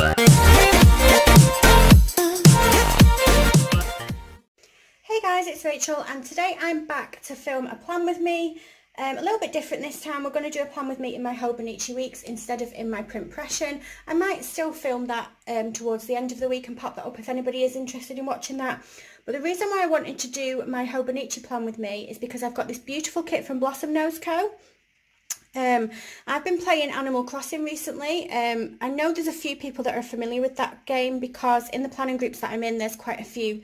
Hey guys, it's Rachel and today I'm back to film a plan with me. Um, a little bit different this time. We're going to do a plan with me in my Hobonichi weeks instead of in my Printpression. I might still film that um, towards the end of the week and pop that up if anybody is interested in watching that. But the reason why I wanted to do my Hobonichi plan with me is because I've got this beautiful kit from Blossom Nose Co. Um, I've been playing Animal Crossing recently. Um, I know there's a few people that are familiar with that game because in the planning groups that I'm in, there's quite a few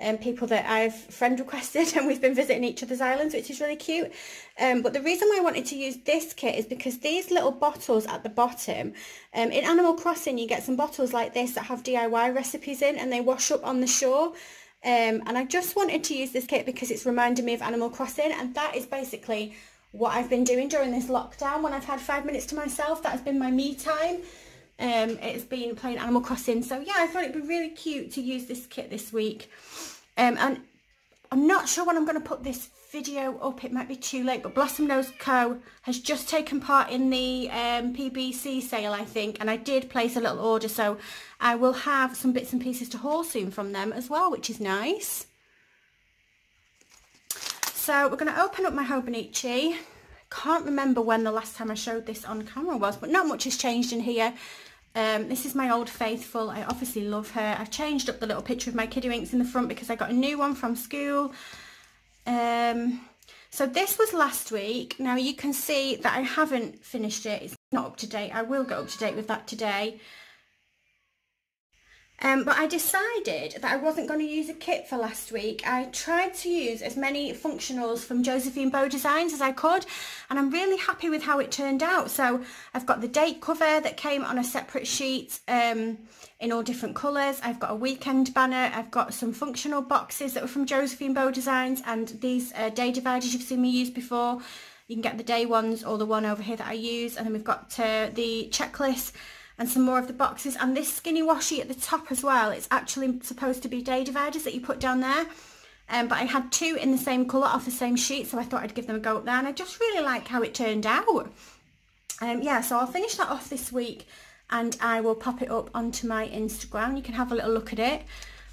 um, people that I've friend requested and we've been visiting each other's islands, which is really cute. Um, but the reason why I wanted to use this kit is because these little bottles at the bottom, um, in Animal Crossing, you get some bottles like this that have DIY recipes in and they wash up on the shore. Um, and I just wanted to use this kit because it's reminding me of Animal Crossing and that is basically what I've been doing during this lockdown when I've had five minutes to myself. That has been my me time. Um, it's been playing Animal Crossing. So yeah, I thought it'd be really cute to use this kit this week. Um, and I'm not sure when I'm going to put this video up. It might be too late, but Blossom Nose Co. has just taken part in the um, PBC sale, I think. And I did place a little order, so I will have some bits and pieces to haul soon from them as well, which is nice. So we're going to open up my Hobonichi. Can't remember when the last time I showed this on camera was, but not much has changed in here. Um, this is my old faithful. I obviously love her. I've changed up the little picture of my Kiddywinks in the front because I got a new one from school. Um, so this was last week. Now you can see that I haven't finished it. It's not up to date. I will go up to date with that today. Um, but I decided that I wasn't going to use a kit for last week. I tried to use as many functionals from Josephine Bow Designs as I could and I'm really happy with how it turned out. So I've got the date cover that came on a separate sheet um, in all different colours. I've got a weekend banner. I've got some functional boxes that were from Josephine Bow Designs and these uh, day dividers you've seen me use before. You can get the day ones or the one over here that I use and then we've got uh, the checklist and some more of the boxes. And this skinny washi at the top as well it's actually supposed to be day dividers that you put down there. Um, but I had two in the same colour off the same sheet so I thought I'd give them a go up there and I just really like how it turned out. Um, yeah so I'll finish that off this week and I will pop it up onto my Instagram. You can have a little look at it.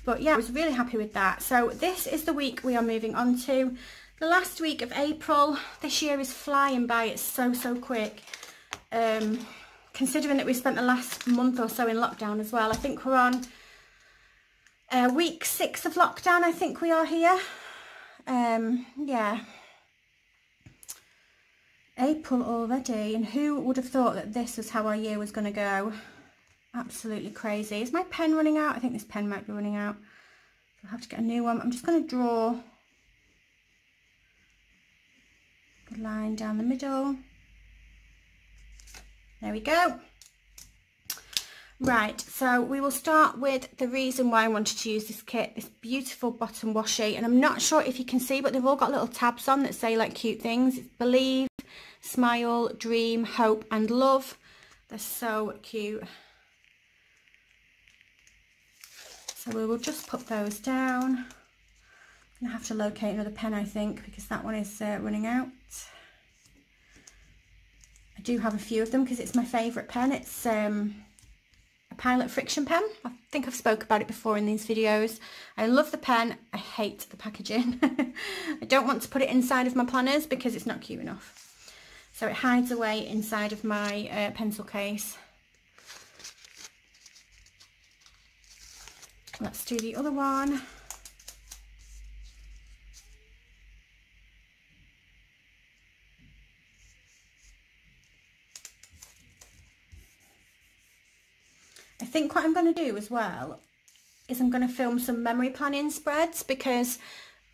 But yeah I was really happy with that. So this is the week we are moving on to. The last week of April this year is flying by. It's so so quick. Um, considering that we spent the last month or so in lockdown as well. I think we're on uh, week six of lockdown, I think we are here. Um, yeah. April already, and who would have thought that this was how our year was going to go? Absolutely crazy. Is my pen running out? I think this pen might be running out. I'll have to get a new one. I'm just going to draw a line down the middle. There we go. Right, so we will start with the reason why I wanted to use this kit, this beautiful bottom washi. And I'm not sure if you can see, but they've all got little tabs on that say like cute things. It's believe, smile, dream, hope and love. They're so cute. So we will just put those down. I'm going to have to locate another pen, I think, because that one is uh, running out do have a few of them because it's my favourite pen. It's um, a Pilot Friction pen. I think I've spoke about it before in these videos. I love the pen. I hate the packaging. I don't want to put it inside of my planners because it's not cute enough. So it hides away inside of my uh, pencil case. Let's do the other one. Think what I'm going to do as well is I'm going to film some memory planning spreads because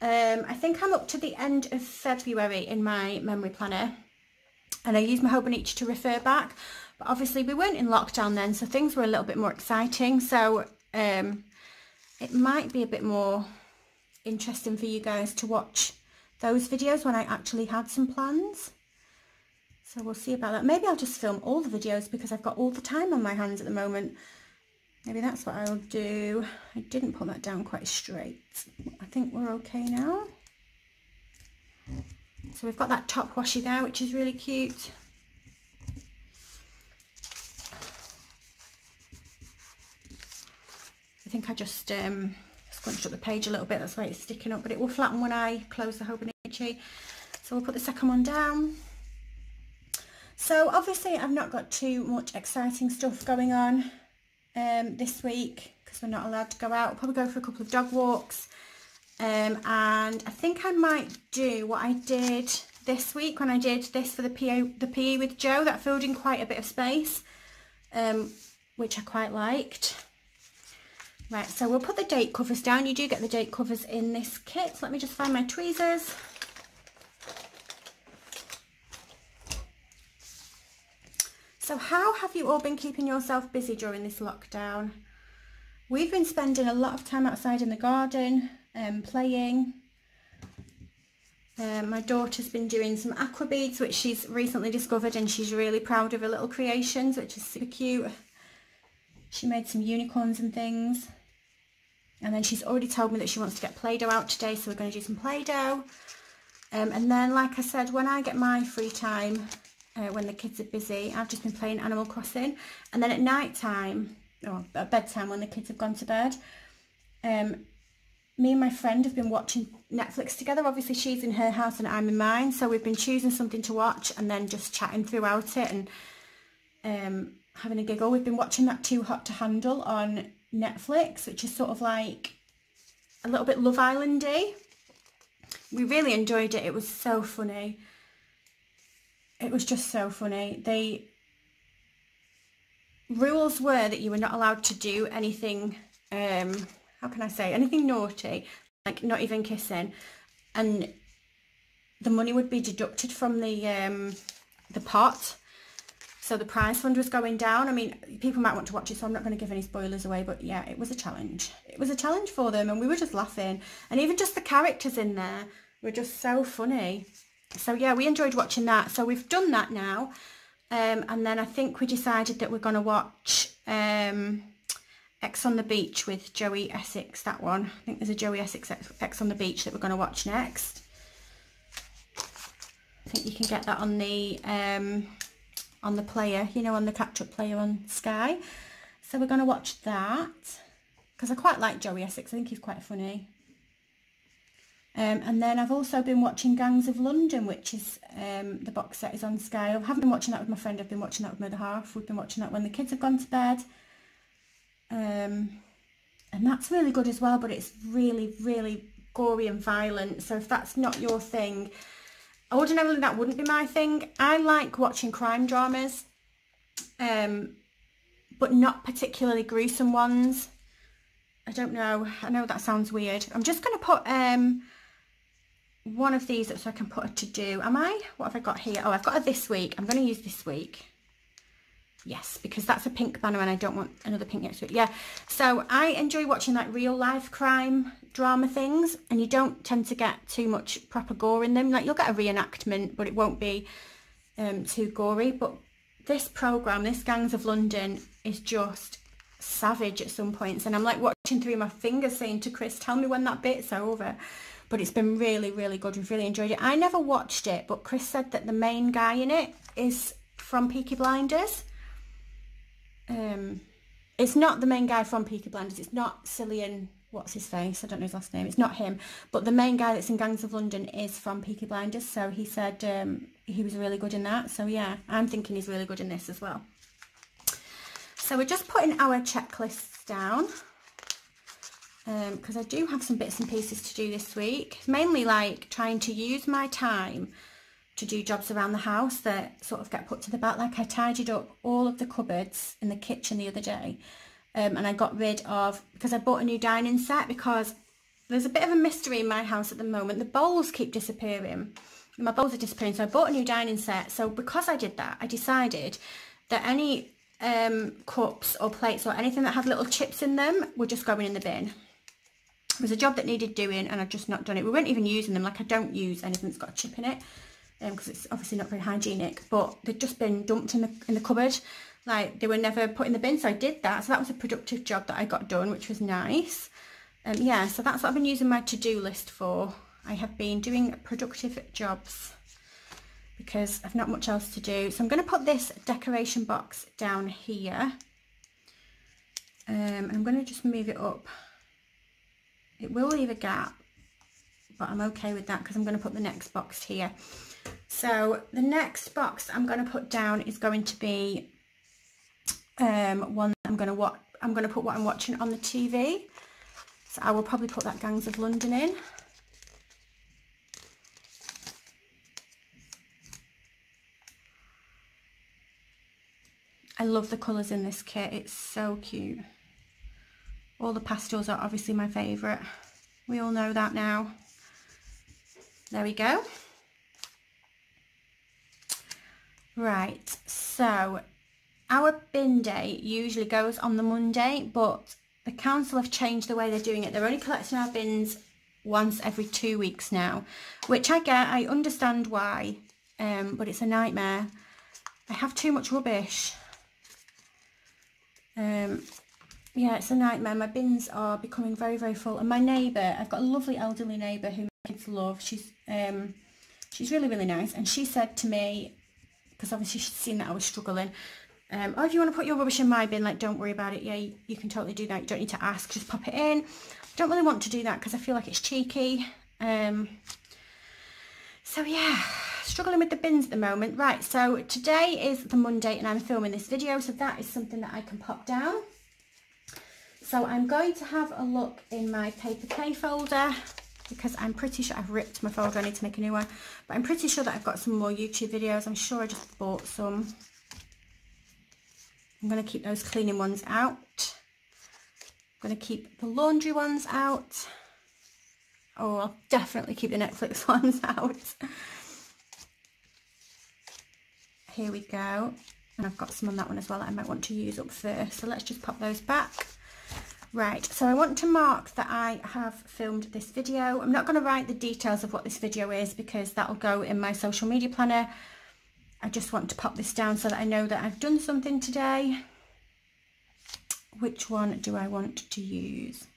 um, I think I'm up to the end of February in my memory planner and I use my Hobonichi to refer back but obviously we weren't in lockdown then so things were a little bit more exciting so um, it might be a bit more interesting for you guys to watch those videos when I actually had some plans. So we'll see about that. Maybe I'll just film all the videos because I've got all the time on my hands at the moment. Maybe that's what I'll do. I didn't put that down quite straight. I think we're okay now. So we've got that top washi there, which is really cute. I think I just um, scrunched up the page a little bit, that's why it's sticking up, but it will flatten when I close the Hobonichi. So we'll put the second one down. So obviously I've not got too much exciting stuff going on um, this week because we're not allowed to go out. I'll probably go for a couple of dog walks. Um, and I think I might do what I did this week when I did this for the PE, the PE with Joe. That filled in quite a bit of space, um, which I quite liked. Right, so we'll put the date covers down. You do get the date covers in this kit. So let me just find my tweezers. So how have you all been keeping yourself busy during this lockdown? We've been spending a lot of time outside in the garden, um, playing. Um, my daughter's been doing some aqua beads, which she's recently discovered and she's really proud of her little creations, which is super cute. She made some unicorns and things. And then she's already told me that she wants to get Play-Doh out today, so we're going to do some Play-Doh. Um, and then, like I said, when I get my free time, uh, when the kids are busy. I've just been playing Animal Crossing. And then at night time, or at bedtime when the kids have gone to bed, um, me and my friend have been watching Netflix together. Obviously she's in her house and I'm in mine. So we've been choosing something to watch and then just chatting throughout it and um, having a giggle. We've been watching that Too Hot to Handle on Netflix, which is sort of like a little bit Love Islandy. We really enjoyed it. It was so funny it was just so funny. They rules were that you were not allowed to do anything um how can I say anything naughty like not even kissing. And the money would be deducted from the um the pot. So the prize fund was going down. I mean people might want to watch it so I'm not going to give any spoilers away but yeah it was a challenge. It was a challenge for them and we were just laughing. And even just the characters in there were just so funny so yeah we enjoyed watching that. So we've done that now. Um, and then I think we decided that we're going to watch um, Ex on the Beach with Joey Essex that one. I think there's a Joey Essex Ex on the Beach that we're going to watch next. I think you can get that on the um, on the player you know on the catch-up player on Sky. So we're going to watch that. Because I quite like Joey Essex. I think he's quite funny um, and then I've also been watching Gangs of London, which is um, the box set is on Sky. I haven't been watching that with my friend. I've been watching that with my other half. We've been watching that when the kids have gone to bed. Um, and that's really good as well, but it's really, really gory and violent. So if that's not your thing, ordinarily that wouldn't be my thing. I like watching crime dramas, um, but not particularly gruesome ones. I don't know. I know that sounds weird. I'm just going to put um, one of these so I can put a to do. Am I? What have I got here? Oh, I've got a this week. I'm going to use this week. Yes, because that's a pink banner and I don't want another pink next to it. Yeah, so I enjoy watching like real life crime drama things and you don't tend to get too much proper gore in them. Like you'll get a reenactment, but it won't be um, too gory. But this programme, this Gangs of London, is just savage at some points. And I'm like watching through my fingers saying to Chris, tell me when that bit's over but it's been really, really good. We've really enjoyed it. I never watched it, but Chris said that the main guy in it is from Peaky Blinders. Um, it's not the main guy from Peaky Blinders. It's not Cillian, what's his face? I don't know his last name. It's not him. But the main guy that's in Gangs of London is from Peaky Blinders. So he said um, he was really good in that. So yeah, I'm thinking he's really good in this as well. So we're just putting our checklists down because um, I do have some bits and pieces to do this week. Mainly like trying to use my time to do jobs around the house that sort of get put to the back. Like I tidied up all of the cupboards in the kitchen the other day um, and I got rid of, because I bought a new dining set because there's a bit of a mystery in my house at the moment. The bowls keep disappearing. My bowls are disappearing so I bought a new dining set. So because I did that I decided that any um, cups or plates or anything that had little chips in them were just going in the bin. It was a job that needed doing and I've just not done it. We weren't even using them. Like I don't use anything that's got a chip in it because um, it's obviously not very hygienic. But they've just been dumped in the, in the cupboard. Like they were never put in the bin. So I did that. So that was a productive job that I got done, which was nice. Um, yeah, so that's what I've been using my to-do list for. I have been doing productive jobs because I've not much else to do. So I'm going to put this decoration box down here Um, I'm going to just move it up. It will leave a gap, but I'm okay with that because I'm going to put the next box here. So the next box I'm going to put down is going to be um, one I'm going to watch. I'm going to put what I'm watching on the TV. So I will probably put that Gangs of London in. I love the colours in this kit. It's so cute. All the pastels are obviously my favourite. We all know that now. There we go. Right, so our bin day usually goes on the Monday, but the council have changed the way they're doing it. They're only collecting our bins once every two weeks now, which I get, I understand why, um, but it's a nightmare. I have too much rubbish um, yeah, it's a nightmare. My bins are becoming very, very full. And my neighbour, I've got a lovely elderly neighbour who my kids love. She's um, she's really, really nice. And she said to me, because obviously she's seen that I was struggling, um, oh, if you want to put your rubbish in my bin, like, don't worry about it. Yeah, you, you can totally do that. You don't need to ask. Just pop it in. I don't really want to do that because I feel like it's cheeky. Um, so, yeah struggling with the bins at the moment. Right, so today is the Monday and I'm filming this video, so that is something that I can pop down. So I'm going to have a look in my PaperKay folder because I'm pretty sure I've ripped my folder, I need to make a new one. But I'm pretty sure that I've got some more YouTube videos. I'm sure I just bought some. I'm going to keep those cleaning ones out. I'm going to keep the laundry ones out. Oh, I'll definitely keep the Netflix ones out here we go and I've got some on that one as well that I might want to use up first so let's just pop those back right so I want to mark that I have filmed this video. I'm not going to write the details of what this video is because that'll go in my social media planner. I just want to pop this down so that I know that I've done something today. Which one do I want to use?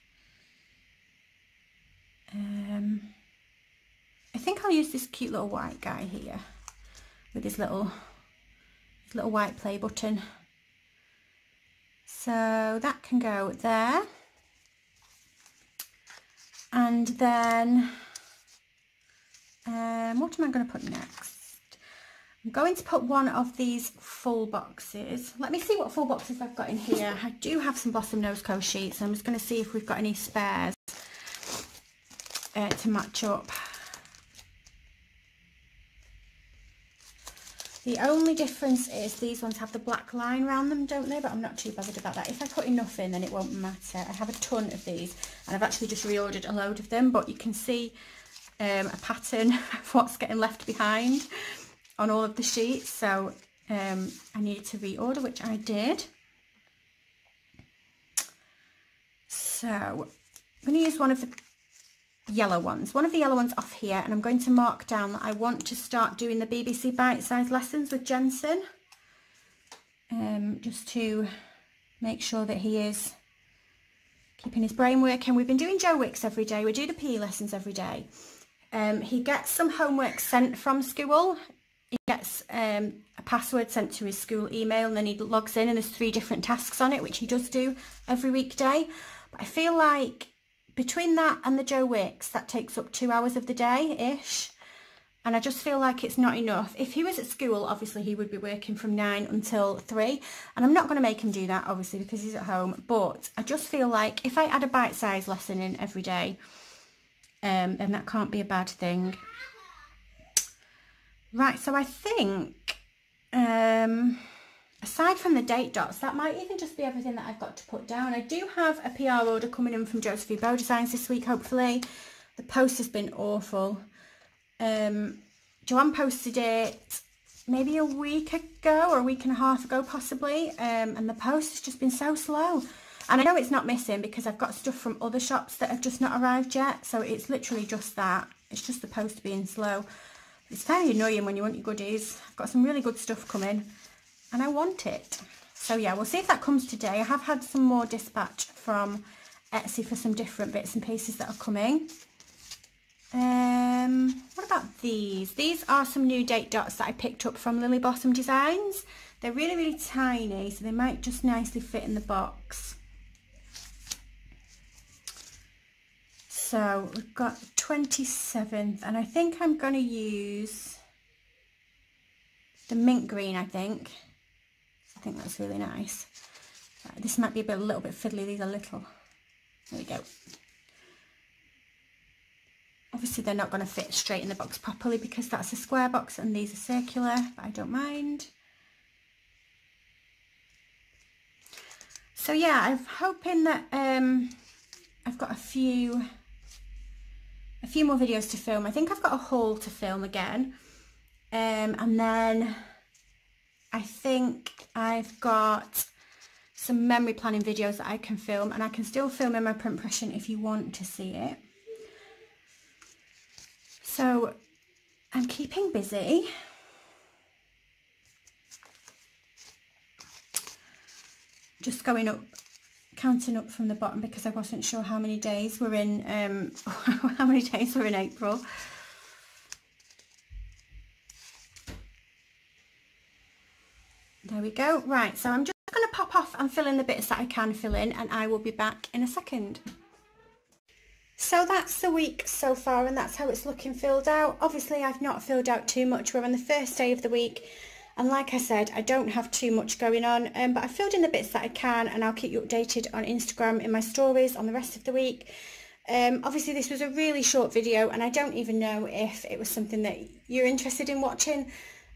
Um, I think I'll use this cute little white guy here with his little little white play button. So that can go there. And then, um, what am I going to put next? I'm going to put one of these full boxes. Let me see what full boxes I've got in here. I do have some Blossom Nosco sheets. I'm just going to see if we've got any spares uh, to match up. The only difference is these ones have the black line around them, don't they? But I'm not too bothered about that. If I put enough in, then it won't matter. I have a ton of these, and I've actually just reordered a load of them, but you can see um, a pattern of what's getting left behind on all of the sheets. So um, I needed to reorder, which I did. So I'm going to use one of the yellow ones, one of the yellow ones off here and I'm going to mark down that I want to start doing the BBC bite-sized lessons with Jensen um, just to make sure that he is keeping his brain working. We've been doing Joe Wicks every day, we do the PE lessons every day. Um, he gets some homework sent from school, he gets um, a password sent to his school email and then he logs in and there's three different tasks on it which he does do every weekday. But I feel like between that and the Joe Wicks, that takes up two hours of the day-ish. And I just feel like it's not enough. If he was at school, obviously he would be working from nine until three. And I'm not going to make him do that, obviously, because he's at home. But I just feel like if I add a bite-sized lesson in every day, um, then that can't be a bad thing. Right, so I think... Um, aside from the date dots, that might even just be everything that I've got to put down. I do have a PR order coming in from Josephine Bow Designs this week, hopefully. The post has been awful. Um, Joanne posted it maybe a week ago or a week and a half ago possibly. Um, and the post has just been so slow. And I know it's not missing because I've got stuff from other shops that have just not arrived yet. So it's literally just that. It's just the post being slow. It's very annoying when you want your goodies. I've got some really good stuff coming and I want it. So yeah, we'll see if that comes today. I have had some more dispatch from Etsy for some different bits and pieces that are coming. Um, what about these? These are some new date dots that I picked up from Lily Blossom Designs. They're really, really tiny, so they might just nicely fit in the box. So we've got 27th, and I think I'm going to use the mint green, I think. Think that's really nice. Right, this might be a bit a little bit fiddly, these are little. There we go. Obviously they're not going to fit straight in the box properly because that's a square box and these are circular, but I don't mind. So yeah, I'm hoping that um, I've got a few a few more videos to film. I think I've got a haul to film again. Um, and then I think I've got some memory planning videos that I can film and I can still film in my Printpression if you want to see it. So I'm keeping busy. Just going up, counting up from the bottom because I wasn't sure how many days we're in, um, how many days we're in April. There we go. Right, so I'm just going to pop off and fill in the bits that I can fill in and I will be back in a second. So that's the week so far and that's how it's looking filled out. Obviously I've not filled out too much. We're on the first day of the week and like I said I don't have too much going on um, but I filled in the bits that I can and I'll keep you updated on Instagram in my stories on the rest of the week. Um, obviously this was a really short video and I don't even know if it was something that you're interested in watching.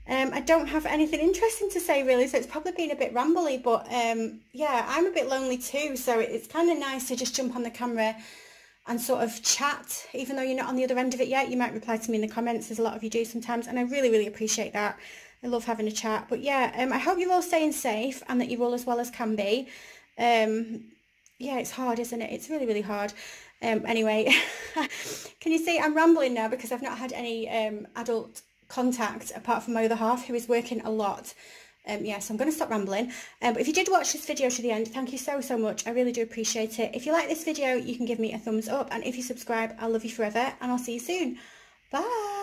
Um, I don't have anything interesting to say really, so it's probably been a bit rambly, but um, yeah, I'm a bit lonely too, so it's kind of nice to just jump on the camera and sort of chat, even though you're not on the other end of it yet. You might reply to me in the comments, as a lot of you do sometimes, and I really, really appreciate that. I love having a chat. But yeah, um, I hope you're all staying safe and that you're all as well as can be. Um, yeah, it's hard, isn't it? It's really, really hard. Um, anyway, can you see I'm rambling now because I've not had any um, adult contact apart from my other half who is working a lot um, yeah, so I'm going to stop rambling. Um, but if you did watch this video to the end, thank you so, so much. I really do appreciate it. If you like this video, you can give me a thumbs up. And if you subscribe, I'll love you forever. And I'll see you soon. Bye.